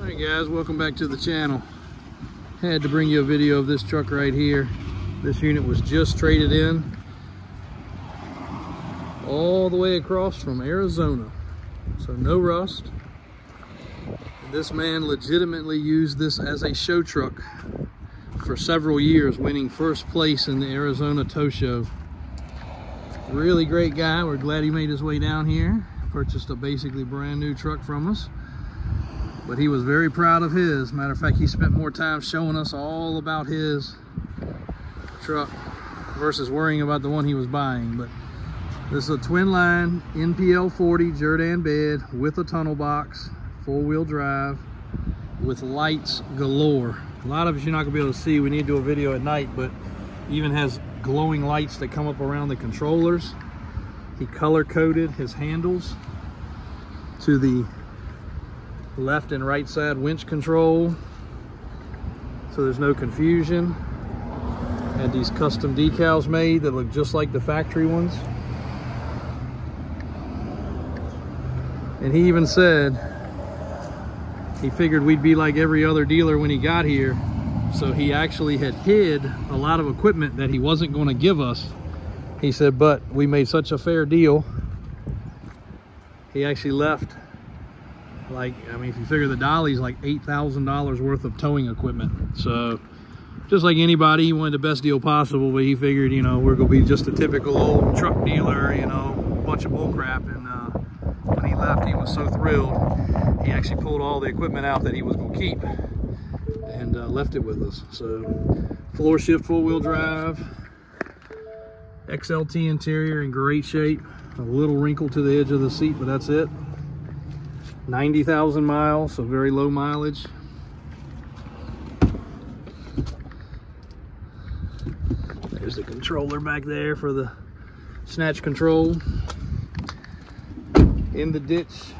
All right guys, welcome back to the channel. Had to bring you a video of this truck right here. This unit was just traded in all the way across from Arizona. So no rust. This man legitimately used this as a show truck for several years, winning first place in the Arizona Tow Show. Really great guy. We're glad he made his way down here. Purchased a basically brand new truck from us but he was very proud of his. Matter of fact, he spent more time showing us all about his truck versus worrying about the one he was buying. But this is a twin line NPL 40 Jerr-Dan bed with a tunnel box, four wheel drive with lights galore. A lot of it you're not gonna be able to see. We need to do a video at night, but even has glowing lights that come up around the controllers. He color coded his handles to the left and right side winch control so there's no confusion. Had these custom decals made that look just like the factory ones. And he even said he figured we'd be like every other dealer when he got here. So he actually had hid a lot of equipment that he wasn't going to give us. He said but we made such a fair deal. He actually left like I mean if you figure the dolly's like eight thousand dollars worth of towing equipment. So just like anybody he wanted the best deal possible but he figured you know we're gonna be just a typical old truck dealer you know bunch of bull crap and uh, when he left he was so thrilled he actually pulled all the equipment out that he was gonna keep and uh, left it with us. So floor shift four-wheel drive XLT interior in great shape a little wrinkle to the edge of the seat but that's it 90,000 miles, so very low mileage. There's the controller back there for the snatch control. In the ditch,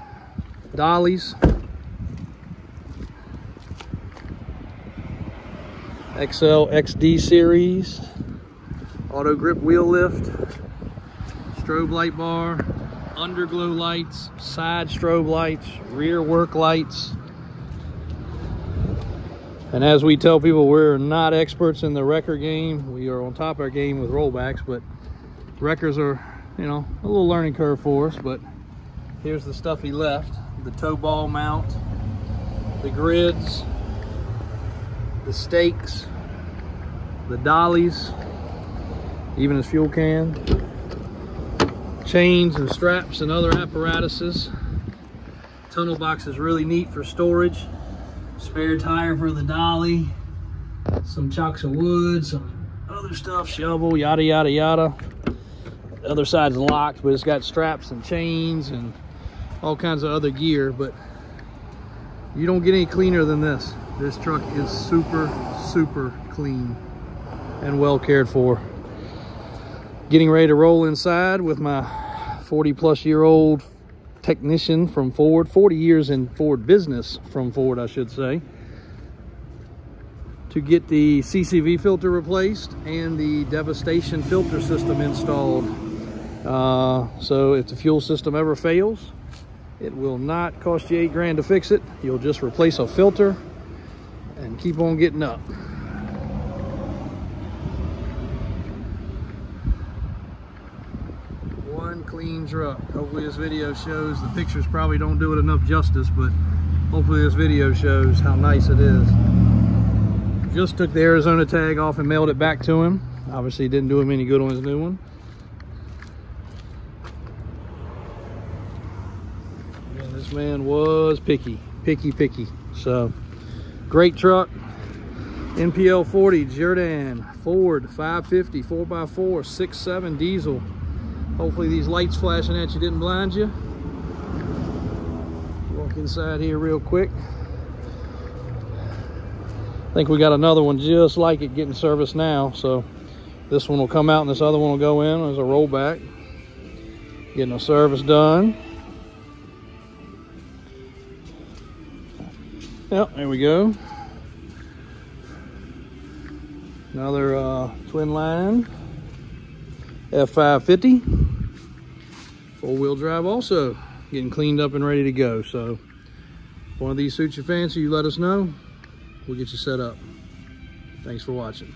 dollies. XL XD series, auto grip wheel lift, strobe light bar, underglow lights, side strobe lights, rear work lights. And as we tell people, we're not experts in the wrecker game. We are on top of our game with rollbacks, but wreckers are, you know, a little learning curve for us. But here's the stuff he left. The tow ball mount, the grids, the stakes, the dollies, even his fuel can chains and straps and other apparatuses. Tunnel box is really neat for storage. Spare tire for the dolly. Some chocks of wood, some other stuff, shovel, yada, yada, yada. The other side's locked, but it's got straps and chains and all kinds of other gear, but you don't get any cleaner than this. This truck is super, super clean and well cared for getting ready to roll inside with my 40 plus year old technician from Ford, 40 years in Ford business from Ford, I should say, to get the CCV filter replaced and the devastation filter system installed. Uh, so if the fuel system ever fails, it will not cost you eight grand to fix it. You'll just replace a filter and keep on getting up. Clean truck. Hopefully this video shows, the pictures probably don't do it enough justice, but hopefully this video shows how nice it is. Just took the Arizona tag off and mailed it back to him. Obviously didn't do him any good on his new one. And this man was picky, picky, picky. So, great truck. NPL 40 Jerr-Dan Ford 550 4x4 6.7 diesel Hopefully these lights flashing at you didn't blind you. Walk inside here real quick. I think we got another one just like it getting serviced now. So this one will come out and this other one will go in as a rollback. Getting a service done. Yep, there we go. Another uh, twin line F550 four-wheel drive also getting cleaned up and ready to go so one of these suits your fancy, you let us know. We'll get you set up. Thanks for watching.